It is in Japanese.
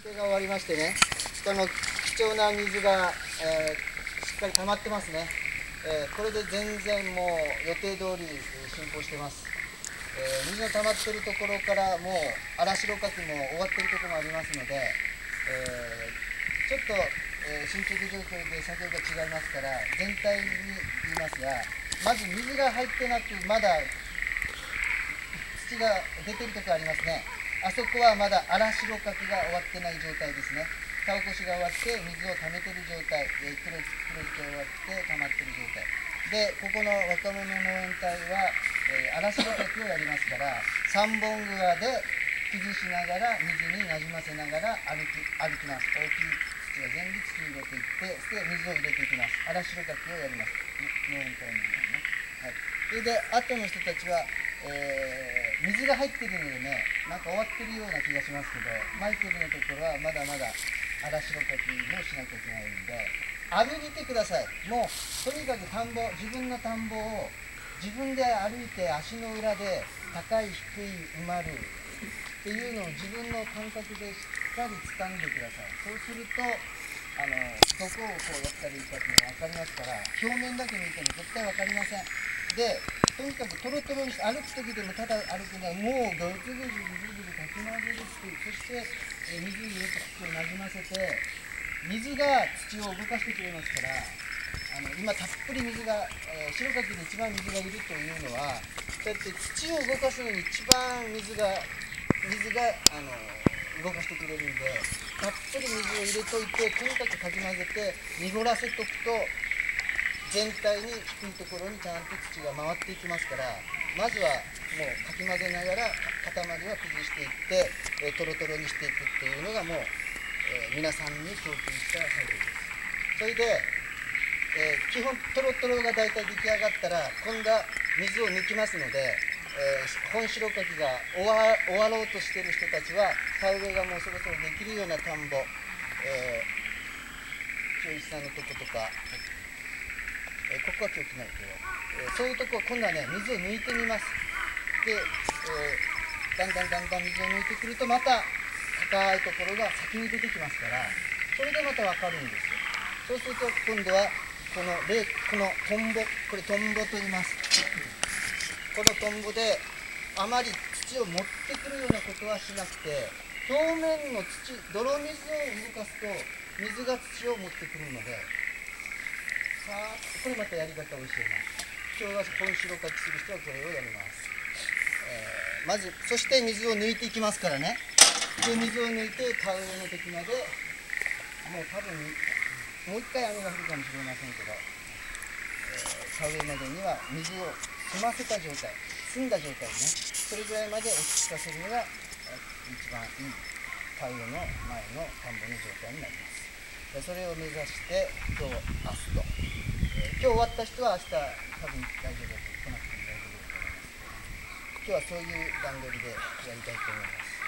水が終わりましてね、この貴重な水が、えー、しっかり溜まってますね、えー、これで全然もう予定通り進行してます、えー、水が溜まってるところからもう荒代かきも終わってるところもありますので、えちょっと、え進捗状況で作業が違いますから全体に言いますがまず水が入ってなくまだ土が出てるところありますね。あそこはまだ荒代かきが終わってない状態ですね。田起こしが終わって水を溜めてる状態、えー、黒黒字が終わって溜まってる状態。で、ここの若者農園隊は、えー、荒代かきをやりますから、3本具合で崩しながら水になじませながら歩き歩きます。大きい土が全部土に入れていって、そして水を入れていきます。荒代かきをやります。農園隊のね。はい。それで、後の人たちは、えー、水が入ってるのでね、なんか終わってるような気がしますけど、マイケルのところはまだまだ荒代かきもしなきゃいけないんで、歩いてください。もう、とにかく田んぼ、自分の田んぼを自分で歩いて足の裏で高い低い埋まるっていうのを自分の感覚でしっかり掴んでください。そうすると、あのどこをこうやったらいいかっていうのが分かりますから表面だけ見ても絶対分かりませんでとにかくトロトロにして歩く時でもただ歩くのはもうぐずぐずぐずぐずかき混ぜるっていう。そして、え水に入れて土をなじませて水が土を動かしてくれますからあの今たっぷり水が、えー、白柿で一番水がいるというのはだって土を動かすのに一番水が水があの動かしてくれるんでたっぷり水を入れといてとにかくかき混ぜて濁らせとくと全体に低いところにちゃんと土が回っていきますからまずはもうかき混ぜながら塊は崩していって、えー、トロトロにしていくっていうのがもう、えー、皆さんに共通した作業です。それで、えー、基本トロトロが大体出来上がったら今度は水を抜きますので、え本白かきが終わ終わろうとしてる人たちは田植えがもうそろそろできるような田んぼ、えー、一さんのとことかえここは気をつけないけど、えそういうとこ今度はね水を抜いてみます。で、えだんだんだんだん水を抜いてくるとまた高いところが先に出てきますからそれでまた分かるんですよ。そうすると今度はこのレこのトンボこれトンボと言います。このトンボであまり土を持ってくるようなことはしなくて表面の土泥水を動かすと水が土を持ってくるのでさあこれまたやり方を教えます。今日は本白書きする人はこれをやります、えー、まずそして水を抜いていきますからね。で水を抜いて田植えの時までもう多分もう一回雨が降るかもしれませんけど、えー、田植えまでには水を澄ませた状態澄んだ状態ね。それぐらいまで落ち着かせるのが一番いい田植えの前の田んぼの状態になります。それを目指して今日明日と。今日終わった人は明日多分大丈夫だと来なくても大丈夫だと思います。今日はそういう段取りでやりたいと思います。